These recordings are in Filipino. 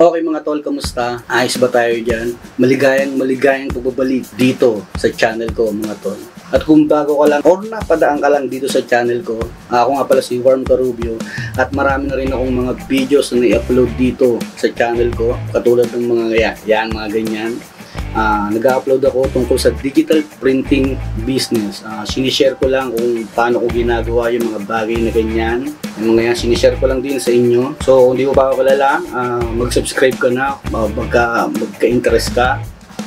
Okay mga tol, kamusta? Ayos ba tayo dyan? Maligayang maligayang pagbabalik dito sa channel ko mga tol. At kung bago ka lang or napadaan ka lang dito sa channel ko, ako nga pala si Worm Carubio at marami na rin akong mga videos na i-upload dito sa channel ko katulad ng mga yan, yan mga ganyan. Ah, nag-upload ako tungkol sa digital printing business. Ah, sinishare ko lang kung paano ko ginagawa yung mga bagay na ganyan. Yung mga yan, sinishare ko lang din sa inyo. So, kung di ko pa ako kilala, ah, mag-subscribe ka na, ah, magka, magka-interest ka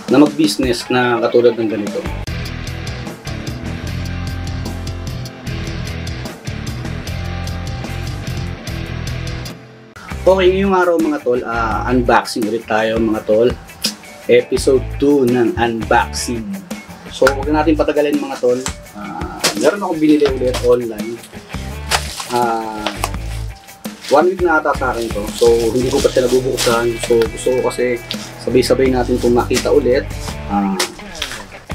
na mag-business na katulad ng ganito. Okay, ngayong araw mga tol, ah, unboxing ulit tayo mga tol. Episode 2 ng unboxing. So, huwag na natin patagalin mga tol. Ah, meron akong binili ulit online. Ah, one week na ata sa akin to. So, hindi ko pa siya nabubuksan. So, gusto ko kasi sabay-sabay natin itong makita ulit. Ah,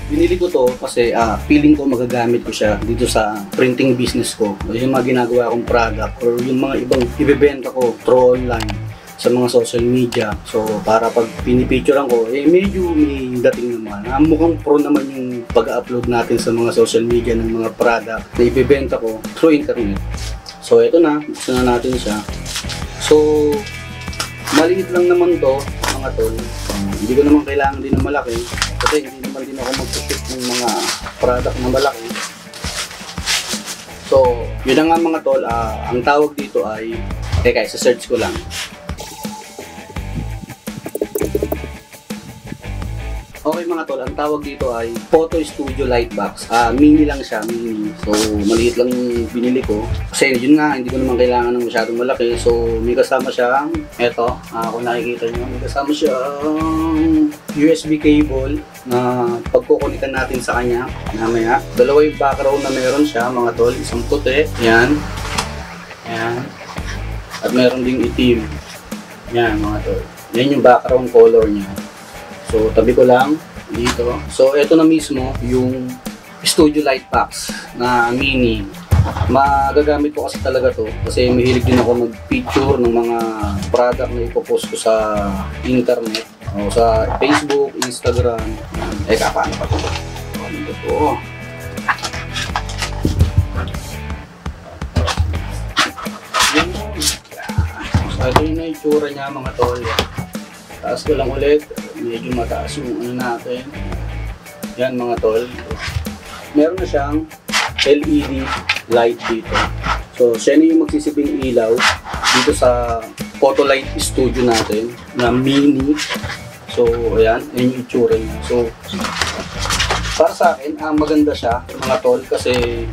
binili ko to kasi ah, feeling ko magagamit ko siya dito sa printing business ko. Yung mga ginagawa kong product or yung mga ibang ibebenta ko through online sa mga social media. So, para pag pinipicturean ko, eh medyo may dating naman. Ah, mukhang pro naman yung pag-upload natin sa mga social media ng mga product na ibebenta ko through internet. So, ito na. Buksan na natin siya. So, maliit lang naman to, mga tol. Um, hindi ko naman kailangan din ng malaki. Kasi hindi naman din ako mag-ship ng mga product na malaki. So, yun na nga mga tol. ah, ang tawag dito ay, teka, isa-search ko lang. Mga tol, ang tawag dito ay Photo Studio Lightbox. Ah, mini lang siya, mini. So, maliit lang binili ko. Kasi yun nga, hindi ko naman kailangan ng masyadong malaki. So, may kasama siyang, eto, ah, kung nakikita nyo, may kasama siyang USB cable na pagkukunitan natin sa kanya mamaya. Dalawa yung background na meron siya, mga tol. Isang puti, yan. Yan. At meron ding itim. Yan, mga tol. Yan yung background color niya. So, tabi ko lang dito. So, ito na mismo yung Studio Light Box na mini. Magagamit ko kasi talaga to kasi mahilig din ako mag-picture ng mga product na ipopost ko sa internet o sa Facebook, Instagram. Eh, paano pa to? Ano ba to? Yan. So, ito yung itsura niya mga tol. Taas ko lang ulit. Medyo mataas yung ano natin. Yan mga tol. Meron na siyang LED light dito. So, siya na yung magsisibing ilaw dito sa Photolight Studio natin na mini. So, ayan. Ayan yung itsura niya. So, para sa akin, ah, maganda siya mga tol kasi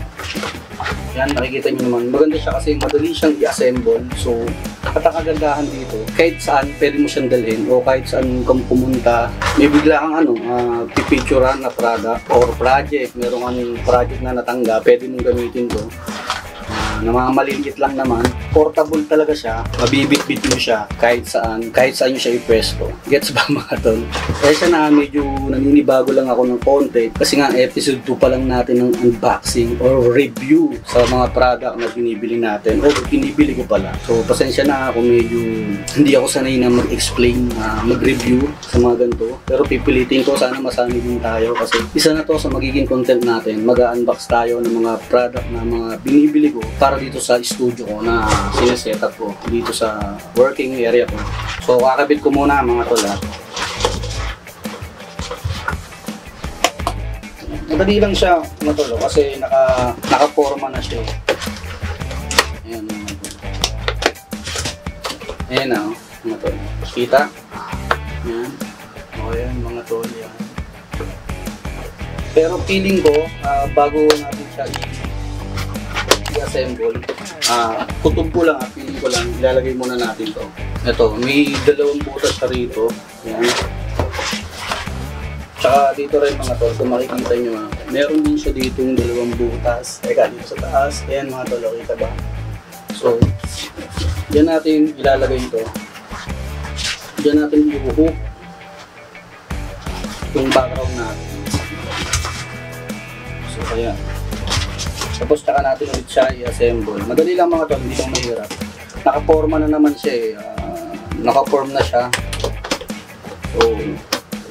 yan, nakikita nyo naman. Maganda siya kasi madali siyang i-assemble. So, at ang kagandahan dito, kahit saan pwede mo siyang dalhin o kahit saan kang pumunta, may bigla kang ano, uh, pipicturean na product or project, meron kang project na natanggap, pwede mong gamitin to. Na mga maliliit lang naman, portable talaga siya, mabibit-bit mo siya kahit saan, kahit saan nyo siya ipwesto. Gets ba mga tol? Kaya siya na medyo naninibago lang ako ng konti kasi nga episode 2 pa lang natin ng unboxing or review sa mga product na binibili natin o binibili ko pala. So pasensya na ako medyo hindi ako sanay na mag-explain, uh, mag-review sa mga ganito. Pero pipilitin ko sana masanay din tayo kasi isa na to sa magiging content natin. Mag-unbox tayo ng mga product na mga binibili ko para dito sa studio ko na sineset up ko dito sa working area ko. So, kakabit ko muna mga tol ha. Madali lang siya mga tol oh, kasi naka, naka-forma na siya. eh. Ayan mga tol. Ayan na oh, mga tol. Kita? Ayan. O ayan mga tol yan. Pero feeling ko, ah, bago natin siya i- i-assemble, ah kutob ko lang, ah, feeling ko lang, ilalagay muna natin to. Ito, may dalawang butas siya rito. Yan. Tsaka dito rin mga tol, kung makikita nyo ah, meron din siya dito yung dalawang butas. Teka, dito sa taas. Ayan mga tol, kita ba? So, diyan natin ilalagay ito. Diyan natin i-hook yung background natin. So, kaya, tapos tsaka natin ulit siya i-assemble. Madali lang mga tol, hindi lang mahirap. Nakaporma na naman siya eh. Ah, naka-form na siya. So,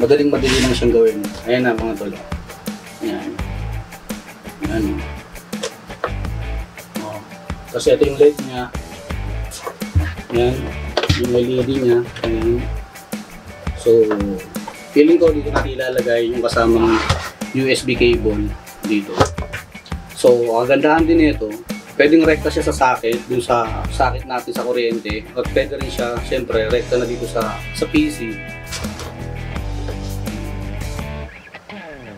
madaling madali lang siyang gawin. Ayan na mga tol. Ayan. Ayan. Oh. Kasi ito yung LED niya. Ayan. Yung LED niya. Ayan. So, feeling ko dito natin ilalagay yung kasamang USB cable dito. So, ang gandahan din nito, pwedeng rekta siya sa socket, dun sa socket natin sa kuryente. At pwede rin siya, syempre, rekta na dito sa sa PC.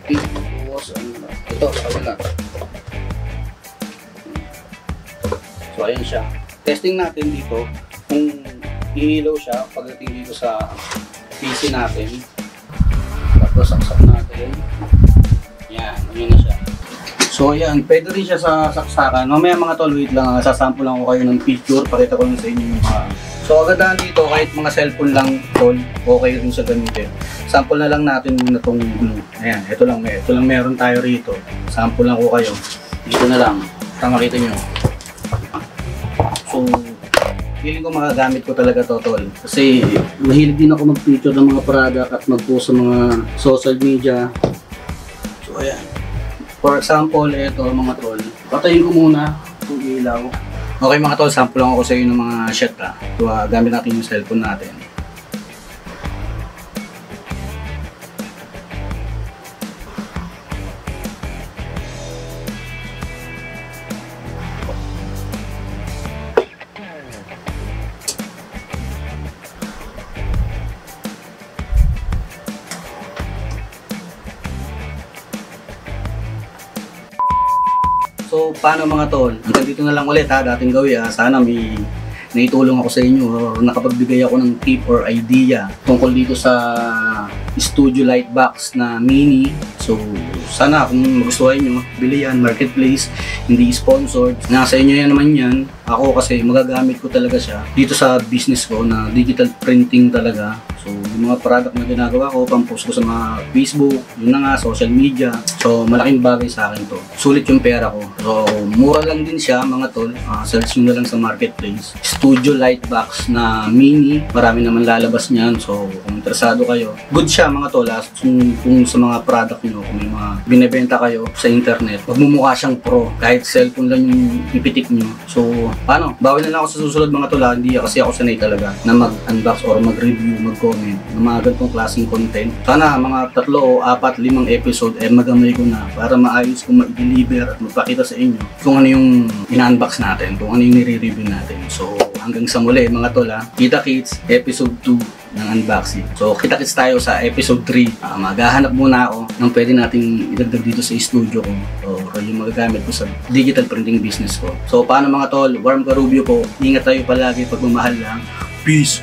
Ano ito, sa kabila. So, ayan siya. Testing natin dito kung ihilaw siya pagdating dito sa PC natin. Tapos, saksak natin. Yan, yun na siya. So ayan, pwede rin siya sa saksakan. Mamaya mga tol, wait lang, ah, sasample lang ko kayo ng picture, pakita ko lang sa inyo yung mga... So agad dito, kahit mga cellphone lang tol, okay rin siya gamitin. Sample na lang natin muna tong glue. Ayan, ito lang, ito lang meron tayo rito. Sample lang ko kayo. Dito na lang, para makita nyo. So, feeling ko magagamit ko talaga to tol. Kasi mahilig din ako mag-picture ng mga product at mag-post sa mga social media. So ayan. For example, ito mga tol. Patayin ko muna itong ilaw. Okay mga tol, sample lang ako sa inyo ng mga shot ha. So, ah, gamit natin yung cellphone natin. So, paano mga tol? Dito na lang ulit ha, dating gawin ha. Sana may naitulong ako sa inyo or nakapagbigay ako ng tip or idea tungkol dito sa studio light box na mini. So, sana kung magustuhan nyo, bili yan, marketplace, hindi sponsored. Nasa inyo yan naman yan. Ako kasi magagamit ko talaga siya dito sa business ko na digital printing talaga. So, yung mga product na ginagawa ko, pampost ko sa mga Facebook, yun na nga, social media. So, malaking bagay sa akin to. Sulit yung pera ko. So, mura lang din siya, mga tol. Uh, search nyo na lang sa marketplace. Studio light box na mini. Marami naman lalabas niyan. So, kung interesado kayo, good siya mga tol. ah. Kung, kung sa mga product nyo, kung may mga binebenta kayo sa internet, magmumukha siyang pro. Kahit cellphone lang yung ipitik nyo. So, paano? Bawal na lang ako sa susunod mga tol. ah. Hindi kasi ako sanay talaga na mag-unbox or mag-review, mag-comment ng mga ganitong klaseng content. Sana mga tatlo o apat, limang episode eh magamay ko na para maayos ko ma-deliver at magpakita sa inyo kung ano yung ina-unbox natin, kung ano yung nire-review natin. So, hanggang sa muli mga tol ha. Kita Kids, episode 2 ng unboxing. So, kita kits tayo sa episode 3. Ah, maghahanap muna ako ng pwede nating idagdag dito sa studio ko o yung magagamit ko sa digital printing business ko. So, paano mga tol? Warm Karubyo po. Ingat tayo palagi pagmamahal lang. Peace!